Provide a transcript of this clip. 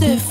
stiff.